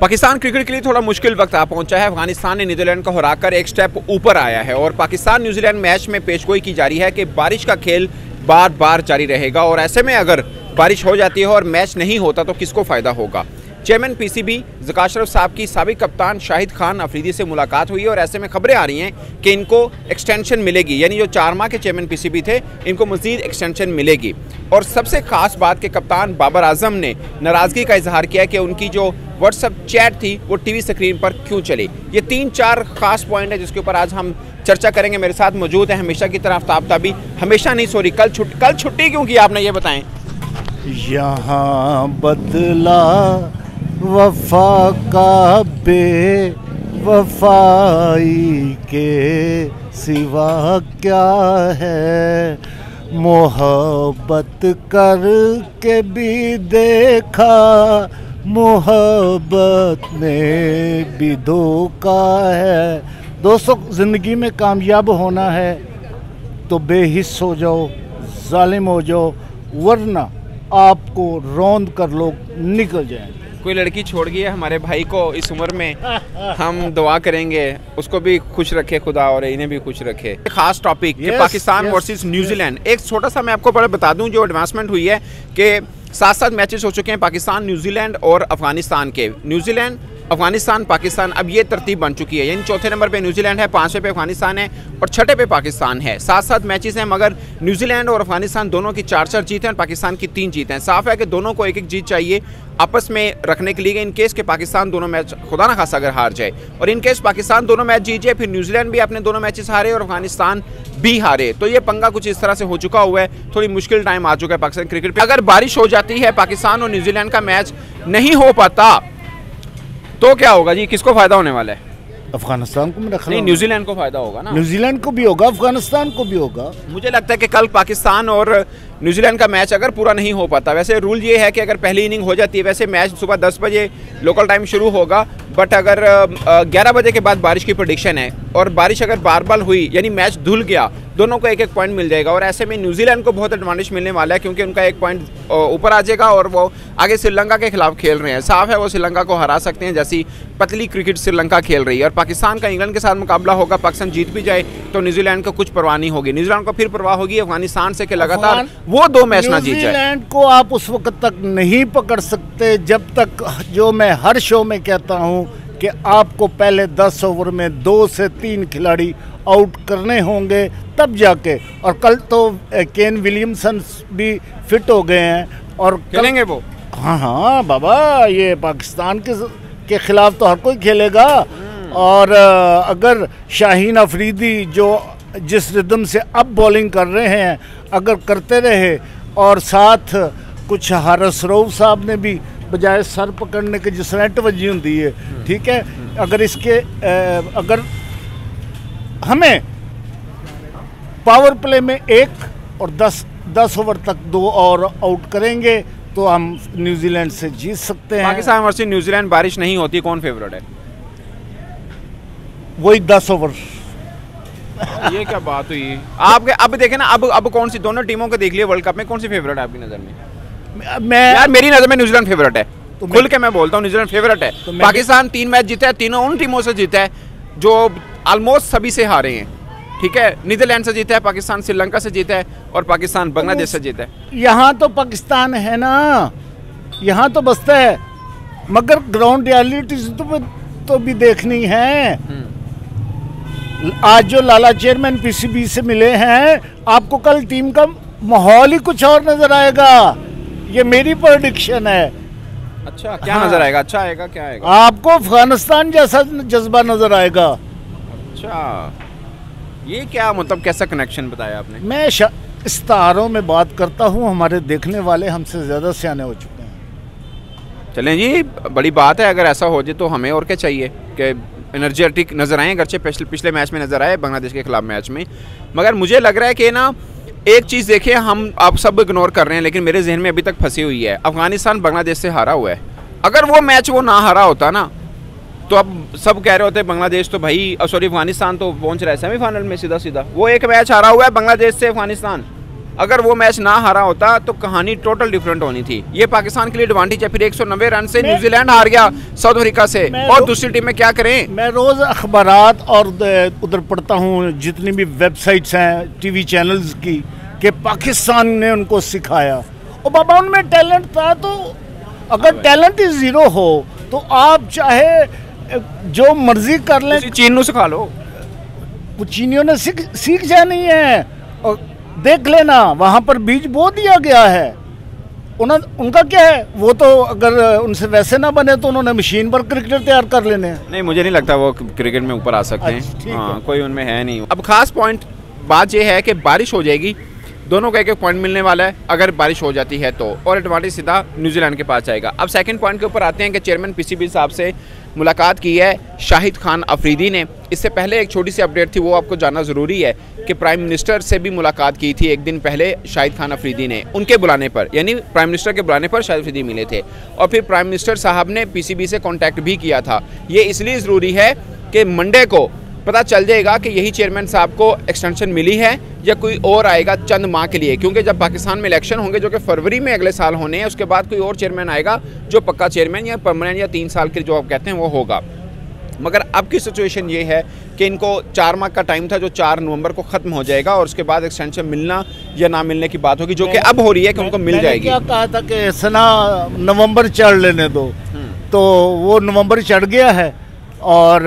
Pakistan cricket के लिए थोड़ा मुश्किल वक्त आ पहुँचा है। अफ़गानिस्तान ने नीदरलैंड को हराकर एक स्टेप ऊपर आया है और पाकिस्तान न्यूजीलैंड मैच में पेशगोई की जा रही है कि बारिश का खेल बार बार जारी रहेगा और ऐसे में अगर बारिश हो जाती है और मैच नहीं होता तो किसको फ़ायदा होगा? चेयरमैन पीसीबी जकाशरफ साहब की सबक कप्तान शाहिद खान अफरीदी से मुलाकात हुई और ऐसे में खबरें आ रही हैं कि इनको एक्सटेंशन मिलेगी। यानी जो चार माह के चेयरमैन पीसीबी थे, इनको मजीद एक्सटेंशन मिलेगी। और सबसे खास बात के कप्तान बाबर आज़म ने नाराज़गी का इजहार किया कि उनकी जो व्हाट्सअप चैट थी, वो टीवी स्क्रीन पर क्यों चली? ये तीन चार खास पॉइंट है जिसके ऊपर आज हम चर्चा करेंगे। मेरे साथ मौजूद है हमेशा की तरह आफ्ताब ताबी। हमेशा नहीं सॉरी कल छुट्टी कल छुट्टी क्यों की आपने, ये बताएँ। यहाँ बदला वफा का बे वफाई के सिवा क्या है? मोहब्बत कर के भी देखा मोहब्बत में भी धोखा है। दोस्तों ज़िंदगी में कामयाब होना है तो बेहिस हो जाओ जालिम हो जाओ वरना आपको रौंद कर लोग निकल जाएँगे। कोई लड़की छोड़ गई है हमारे भाई को इस उम्र में हम दुआ करेंगे उसको भी खुश रखे खुदा और इन्हें भी खुश रखे। खास topic yes, Pakistan yes, versus New Zealand. एक छोटा सा मैं आपको बड़ा बता दूँ जो एडवांसमेंट हुई है कि सात सात मैचेस हो चुके हैं पाकिस्तान न्यूजीलैंड और अफ़गानिस्तान के। न्यूजीलैंड अफ़गानिस्तान, पाकिस्तान अब ये तरतीब बन चुकी है। यानी चौथे नंबर पे न्यूजीलैंड है, पाँचवें पे अफ़गानिस्तान है और छठे पे पाकिस्तान है। सात सात मैचेस हैं, मगर न्यूजीलैंड और अफ़गानिस्तान दोनों की चार चार जीत हैं और पाकिस्तान की तीन जीत हैं। साफ़ है कि दोनों को एक एक जीत चाहिए आपस में रखने के लिए इन केस के पाकिस्तान दोनों मैच खुदा ना खासा अगर हार जाए। और इन केस पाकिस्तान दोनों मैच जीत जाए, फिर न्यूजीलैंड भी अपने दोनों मैचेस हारे और अफ़गानिस्तान भी हारे। तो ये पंगा कुछ इस तरह से हो चुका हुआ है, थोड़ी मुश्किल टाइम आ चुका है पाकिस्तान क्रिकेट पर अगर बारिश हो जाती है, पाकिस्तान और न्यूजीलैंड का मैच नहीं हो पाता तो क्या होगा जी? किसको फ़ायदा होने वाला है? अफ़गानिस्तान को मेरा नहीं न्यूजीलैंड को फ़ायदा होगा ना। न्यूजीलैंड को भी होगा अफ़गानिस्तान को भी होगा। मुझे लगता है कि कल पाकिस्तान और न्यूजीलैंड का मैच अगर पूरा नहीं हो पाता, वैसे रूल ये है कि अगर पहली इनिंग हो जाती है, वैसे मैच सुबह दस बजे लोकल टाइम शुरू होगा बट अगर ग्यारह बजे के बाद बारिश की प्रोडिक्शन है, और बारिश अगर बार बार हुई, यानी मैच धुल गया, दोनों को एक एक पॉइंट मिल जाएगा, और ऐसे में न्यूजीलैंड को बहुत एडवांटेज मिलने वाला है, क्योंकि उनका एक पॉइंट ऊपर आ जाएगा, और वो आगे श्रीलंका के खिलाफ खेल रहे हैं। साफ़ है वो श्रीलंका को हरा सकते हैं, जैसी पतली क्रिकेट श्रीलंका खेल रही है, और पाकिस्तान का इंग्लैंड के साथ मुकाबला होगा, पाकिस्तान जीत भी जाए तो न्यूजीलैंड को कुछ परवाह नहीं होगी। न्यूजीलैंड को फिर परवाह होगी अफ़गानिस्तान से लगातार वो दो मैच ना जीत जाए। न्यूजीलैंड को आप उस वक्त तक नहीं पकड़ सकते जब तक जो मैं हर शो में कहता हूँ कि आपको पहले 10 ओवर में दो से तीन खिलाड़ी आउट करने होंगे तब जाके। और कल तो केन विलियमसन भी फिट हो गए हैं और खेलेंगे वो? हाँ हाँ बाबा ये पाकिस्तान के के खिलाफ तो हर कोई खेलेगा। और अगर शाहीन अफरीदी जो जिस रिदम से अब बॉलिंग कर रहे हैं अगर करते रहे और साथ कुछ हारस रऊफ साहब ने भी बजाय सर पकड़ने के जिस नेट वजी होती है ठीक है? अगर इसके अगर हमें पावर प्ले में एक और दस दस ओवर तक दो और आउट करेंगे तो हम न्यूजीलैंड से जीत सकते हैं। पाकिस्तान वर्सेस न्यूजीलैंड बारिश नहीं होती कौन फेवरेट है? वही दस ओवर ये क्या बात हुई? आपके अब देखे ना अब अब कौन सी दोनों टीमों को देख लिया वर्ल्ड कप में कौन सी फेवरेट है आपकी नज़र में? मैं यार मेरी नज़र में न्यूजीलैंड फेवरेट है। तो खुल के मैं बोलता हूँ न्यूजीलैंड फेवरेट है। तो पाकिस्तान तीन मैच जीता है तीनों उन टीमों से जीता है जो ऑलमोस्ट सभी से हारे हैं। ठीक है? नीदरलैंड से जीता है पाकिस्तान श्रीलंका से जीता है और पाकिस्तान बांग्लादेश से जीता है। यहाँ तो पाकिस्तान है ना। यहाँ तो बसता है। मगर ग्राउंड रियलिटी तो, तो भी देखनी है। हम्म। आज जो लाला चेयरमैन पीसीबी से मिले हैं आपको कल टीम का माहौल ही कुछ और नज़र आएगा। ये मेरी प्रोडिक्शन है। अच्छा क्या हाँ। नज़र आएगा? अच्छा आएगा क्या आएगा? आपको अफ़गानिस्तान जैसा जज्बा नज़र आएगा। अच्छा। ये क्या मतलब कैसा कनेक्शन बताया आपने? मैं इस्तारों में बात करता हूँ हमारे देखने वाले हमसे ज़्यादा सियाने हो चुके हैं। चलें जी बड़ी बात है अगर ऐसा हो जाए तो हमें और क्या चाहिए? कि एनर्जेटिक नज़र आए अगरचे पिछले पिछले मैच में नज़र आए बांग्लादेश के खिलाफ मैच में। मगर मुझे लग रहा है कि ना, एक चीज़ देखिए, हम आप सब इग्नोर कर रहे हैं, लेकिन मेरे जहन में अभी तक फंसी हुई है। अफ़गानिस्तान बांग्लादेश से हारा हुआ है। अगर वो मैच वो ना हारा होता ना तो अब सब कह रहे होते बांग्लादेश तो भाई सॉरी अफ़गानिस्तान तो पहुँच रहा है सेमीफाइनल में सीधा सीधा वो एक मैच हारा हुआ है बांग्लादेश से अफ़गानिस्तान। अगर वो मैच ना हारा होता तो कहानी टोटल डिफरेंट होनी थी। ये पाकिस्तान के लिए एडवांटेज है फिर 190 रन से न्यूजीलैंड हार गया साउथ अफ्रीका से। और दूसरी टीम में क्या करें? मैं रोज अखबार और उधर पढ़ता हूँ जितनी भी वेबसाइट्स हैं टीवी चैनल्स की कि पाकिस्तान ने उनको सिखाया। और बाबा उनमें टैलेंट था तो अगर टैलेंट ही ज़ीरो हो तो आप चाहे जो मर्ज़ी कर लें। चीन सिखा लो। वो चीनियों ने सीख सीख जानी है। और देख लेना वहाँ पर बीज बो दिया गया है। उन्हें उनका क्या है? वो तो अगर उनसे वैसे ना बने तो उन्होंने मशीन पर क्रिकेटर तैयार कर लेने हैं। नहीं मुझे नहीं लगता वो क्रिकेट में ऊपर आ सकते हैं। अच्छा, हाँ। कोई उनमें है नहीं। अब खास पॉइंट बात ये है कि बारिश हो जाएगी दोनों का एक एक पॉइंट मिलने वाला है। अगर बारिश हो जाती है तो और एडवांटेज सीधा न्यूजीलैंड के पास जाएगा। अब सेकंड पॉइंट के ऊपर आते हैं कि चेयरमैन पीसीबी साहब से मुलाकात की है। शाहिद खान अफरीदी ने। इससे पहले एक छोटी सी अपडेट थी, वो आपको जानना ज़रूरी है कि प्राइम मिनिस्टर से भी मुलाकात की थी एक दिन पहले शाहिद खान अफरीदी ने, उनके बुलाने पर, यानी प्राइम मिनिस्टर के बुलाने पर शाहिद अफरीदी मिले थे। और फिर प्राइम मिनिस्टर साहब ने पीसीबी से कांटेक्ट भी किया था। ये इसलिए ज़रूरी है कि मंडे को पता चल जाएगा कि यही चेयरमैन साहब को एक्सटेंशन मिली है या कोई और आएगा चंद माह के लिए। क्योंकि जब पाकिस्तान में इलेक्शन होंगे, जो कि फरवरी में अगले साल होने हैं, उसके बाद कोई और चेयरमैन आएगा जो पक्का चेयरमैन या परमानेंट या तीन साल के जो आप कहते हैं, वो होगा। मगर अब की सिचुएशन ये है कि इनको चार माह का टाइम था जो चार नवंबर को ख़त्म हो जाएगा और उसके बाद एक्सटेंशन मिलना या ना मिलने की बात होगी जो कि अब हो रही है कि उनको मिल जाएगी क्या कहा था कि सना नवंबर चढ़ लेने दो हम्म। तो वो नवंबर चढ़ गया है और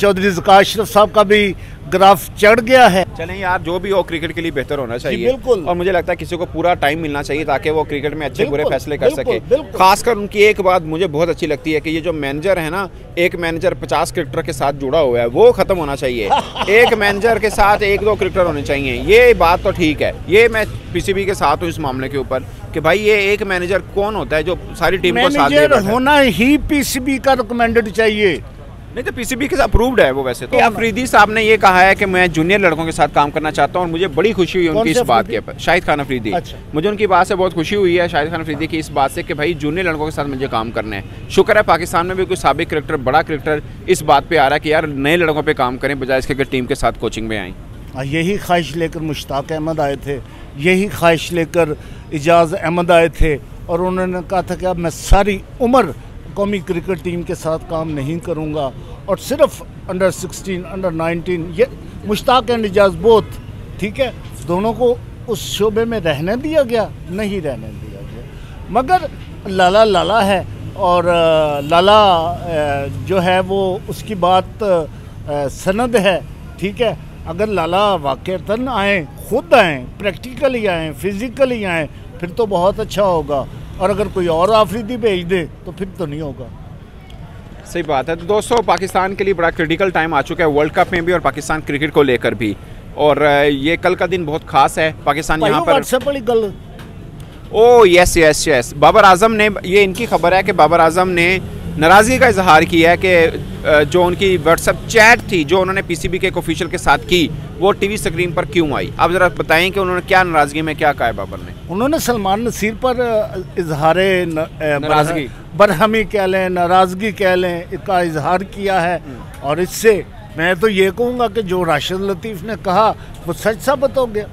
चौधरी जका साहब का भी ग्राफ चढ़ गया है। चलें यार जो भी हो क्रिकेट के लिए बेहतर होना चाहिए। बिल्कुल। और मुझे लगता है किसी को पूरा टाइम मिलना चाहिए ताकि वो क्रिकेट में अच्छे बुरे फैसले कर सके। खासकर उनकी एक बात मुझे बहुत अच्छी लगती है कि ये जो मैनेजर है ना एक मैनेजर पचास क्रिकेटर के साथ जुड़ा हुआ है वो खत्म होना चाहिए। एक मैनेजर के साथ एक दो क्रिकेटर होने चाहिए। ये बात तो ठीक है। ये मैं पीसीबी के साथ हूँ इस मामले के ऊपर कि भाई ये एक मैनेजर कौन होता है जो सारी टीम को साथ होना ही पीसीबी का रिकमेंडेड चाहिए। नहीं तो पीसीबी के साथ अप्रूव्ड है वो वैसे तो। अफरीदी साहब ने ये कहा है कि मैं जूनियर लड़कों के साथ काम करना चाहता हूँ और मुझे बड़ी खुशी हुई उनकी इस बात के ऊपर शाहिद खान अफरीदी। अच्छा। मुझे उनकी बात से बहुत खुशी हुई है शाहिद खान अफरीदी की इस बात से कि भाई जूनियर लड़कों के साथ मुझे काम करना है। शुक्र है पाकिस्तान में भी कोई सबक क्रिकेटर बड़ा क्रिकेटर इस बात पर आ रहा है कि यार नए लड़कों पर काम करें बजाय इसके टीम के साथ कोचिंग में आए। हाँ, यही ख्वाहिश लेकर मुश्ताक अहमद आए थे यही ख्वाहिश लेकर एजाज अहमद आए थे और उन्होंने कहा था कि अब मैं सारी उम्र कौमी क्रिकेट टीम के साथ काम नहीं करूँगा। और सिर्फ़ अंडर 16 अंडर 19 ये मुश्ताक एंड इजाज बोथ, ठीक है? दोनों को उस शोबे में रहने दिया गया, नहीं रहने दिया गया। मगर लाला लाला है, और लाला जो है वो उसकी बात सनद है, ठीक है? अगर लाला वाक़ता आए, खुद आएँ, प्रैक्टिकली आएँ, फिज़िकली आएँ, फिर तो बहुत अच्छा होगा। और अगर कोई और आफरीदी भेज दे तो फिर तो नहीं होगा। सही बात है। तो दोस्तों पाकिस्तान के लिए बड़ा क्रिटिकल टाइम आ चुका है वर्ल्ड कप में भी और पाकिस्तान क्रिकेट को लेकर भी। और ये कल का दिन बहुत खास है। पाकिस्तान यहाँ पर बड़ी गल ओ yes yes yes Babar Azam ने ये इनकी खबर है कि बाबर आज़म ने नाराज़गी का इजहार किया है कि जो उनकी व्हाट्सअप चैट थी जो उन्होंने पीसीबी के एक ऑफिशियल के साथ की वो टीवी स्क्रीन पर क्यों आई? आप ज़रा बताएँ कि उन्होंने क्या नाराज़गी में क्या कहा बाबर ने? उन्होंने सलमान नसीर पर इजहार नाराज़गी। बरहमी कह लें नाराज़गी कह लें इसका इजहार किया है। हम्म। और इससे मैं तो ये कहूँगा कि जो राशिद लतीफ़ ने कहा वो सच साबित हो गया।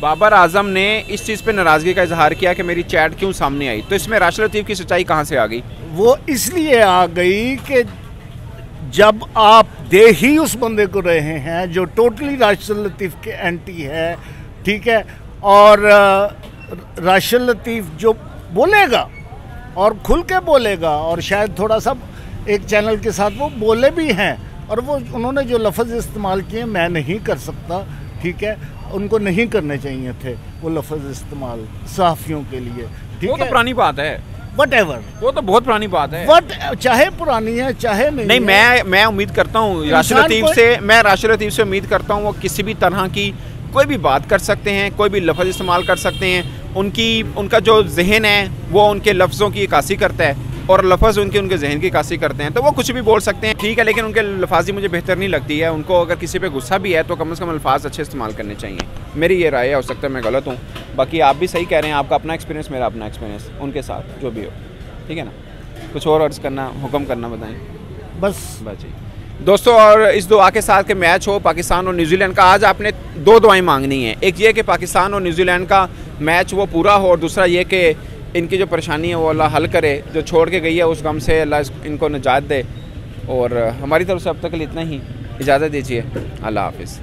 बाबर आज़म ने इस चीज़ पे नाराज़गी का इजहार किया कि मेरी चैट क्यों सामने आई? तो इसमें राशि लतीफ़ की सच्चाई कहाँ से आ गई? वो इसलिए आ गई कि जब आप दे ही उस बंदे को रहे हैं जो टोटली राशि लतीफ़ के एंटी है, ठीक है? और राशि लतीफ़ जो बोलेगा और खुल के बोलेगा और शायद थोड़ा सा एक चैनल के साथ वो बोले भी हैं और वो, उन्होंने जो लफ्ज़ इस्तेमाल किए, मैं नहीं कर सकता। ठीक है? उनको नहीं करने चाहिए थे वो लफज इस्तेमाल सहाफ़ियों के लिए। ठीक वो तो पुरानी बात है। वट एवर वो तो बहुत पुरानी बात है। वट चाहे पुरानी है चाहे नहीं नहीं मैं मैं उम्मीद करता हूँ राशिद लतीफ़ से मैं राशिद लतीफ़ से उम्मीद करता हूँ वो किसी भी तरह की कोई भी बात कर सकते हैं कोई भी लफ्ज़ इस्तेमाल कर सकते हैं। उनकी उनका जो जहन है वो उनके लफ्ज़ों की इकासी करता है। और लफज उनके उनके जहन की कासी करते हैं तो वो कुछ भी बोल सकते हैं। ठीक है लेकिन उनके लफाजी मुझे बेहतर नहीं लगती है। उनको अगर किसी पे गुस्सा भी है तो कम अज़ कम अल्फाज अच्छे इस्तेमाल करने चाहिए। मेरी ये राय है हो सकता है मैं गलत हूँ। बाकी आप भी सही कह रहे हैं आपका अपना एक्सपीरियंस मेरा अपना एक्सपीरियंस उनके साथ जो भी हो। ठीक है ना? कुछ और अर्ज़ करना हुक्म करना बताएँ। बस। बस जी। दोस्तों और इस दुआ के साथ के मैच हो पाकिस्तान और न्यूजीलैंड का आज आपने दो दुआएँ मांगनी है। एक ये कि पाकिस्तान और न्यूजीलैंड का मैच वो पूरा हो और दूसरा ये कि इनकी जो परेशानी है वो अल्लाह हल करे, जो छोड़ के गई है उस गम से अल्लाह इनको निजात दे। और हमारी तरफ़ से अब तक के लिए इतना ही। इजाज़त दीजिए। अल्लाह हाफिज़।